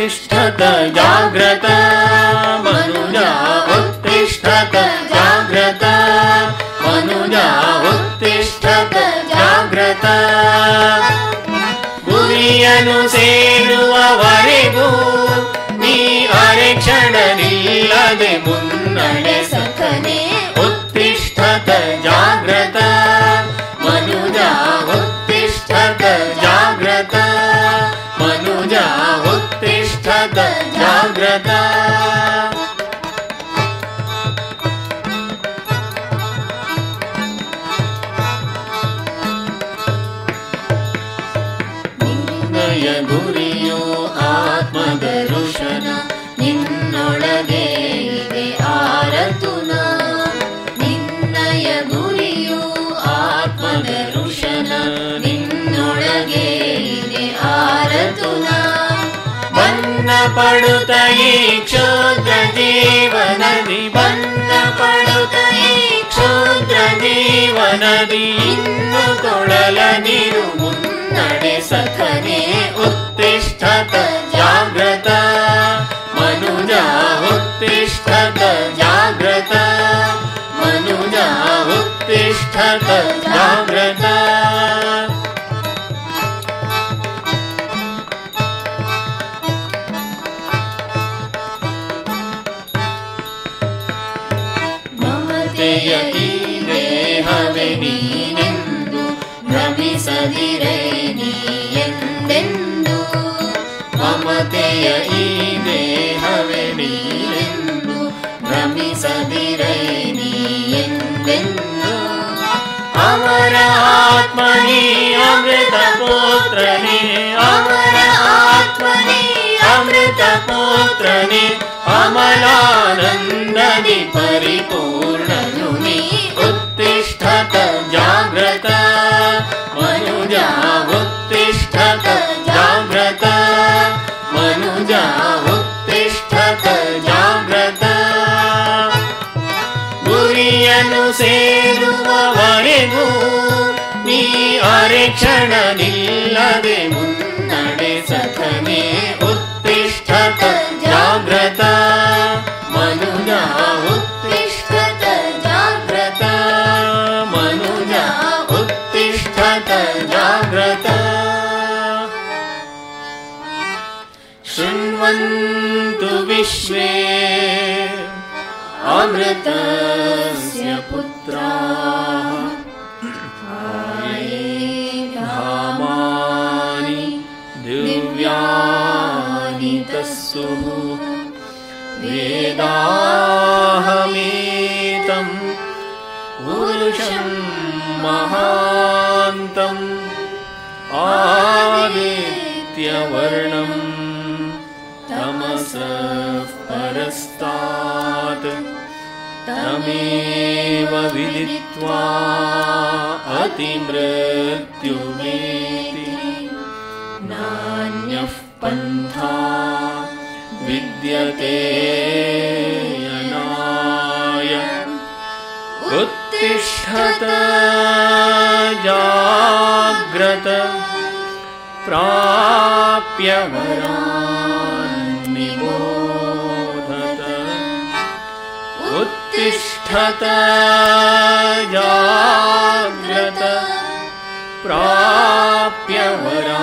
उत्तिष्ठत जाग्रत मनुजा उत्तिष्ठत जाग्रत मनुजा उत्तिष्ठत जाग्रत ಗುರಿಯನ್ನು ಸೇರುವವರೆಗೂ ನೀ ಅರೆಕ್ಷಣನಿಲ್ಲದೆ ಮುನ್ನಡೆ ಸಖನೆ उत्तिष्ठत जाग्रत जागृत जागृत। निर्णय गुरियो आत्मग पडुतये चोद्रदेवननिबन्धपडुतये चोद्रदेवनदीन् मुन्नडे सखने उत्तिष्ठत। जाग्रत। मनुजा उत्तिष्ठत। जाग्रत। मनुजा उत्तिष्ठत। जाग्रत। य हीरे हवरिनिन्दु ममतेय नियन् बिन्दु मम अमरात्मनि हीरे अमरात्मनि अमृतपोत्रणे अमर आत्मने अमृतपोत्रणि अमरानन्दनि परिपो ಗುರಿಯನ್ನು ಸೇರುವವರೆಗೂ ನೀ ಅರೆಕ್ಷಣ ನಿಲ್ಲದೆ ಮುನ್ನಡೆ ಸಖನೆ उत्तिष्ठत ಜಾಗ್ರತ ಮನುಜ उत्तिष्ठत ಜಾಗ್ರತ ಮನುಜ उत्तिष्ठत ಜಾಗ್ರತ शृण्वन्तु विश्वे अमृतस्य पुत्राः धामानि दिव्यानि तस्सुः वेदाहमेतम् पुरुषं महान्तम् आदित्यवर्णम् तमसः परस्तात् तमेव विदित्वा अतिमृत्युमेति नान्यः पन्था विद्यते यनाय उत्तिष्ठत जाग्रत प्राप्य वरान् जाग्रत प्राप्य वरान्